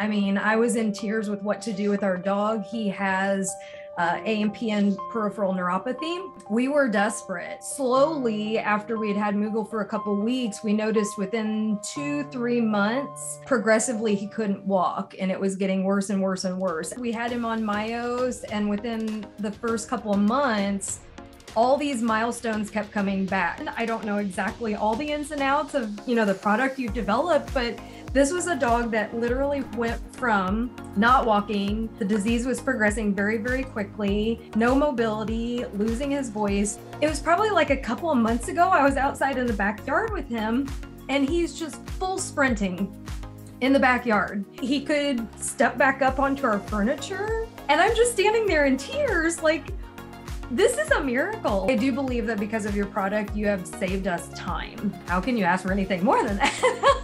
I mean, I was in tears with what to do with our dog. He has uh, AMPN peripheral neuropathy. We were desperate. Slowly, after we had had Moogle for a couple weeks, we noticed within two, three months, progressively he couldn't walk and it was getting worse and worse and worse. We had him on Myos, and within the first couple of months, all these milestones kept coming back. I don't know exactly all the ins and outs of, you know, the product you developed, but this was a dog that literally went from not walking, the disease was progressing very, very quickly, no mobility, losing his voice. It was probably like a couple of months ago, I was outside in the backyard with him, and he's just full sprinting in the backyard. He could step back up onto our furniture, and I'm just standing there in tears, like, this is a miracle. I do believe that because of your product, you have saved us time. How can you ask for anything more than that?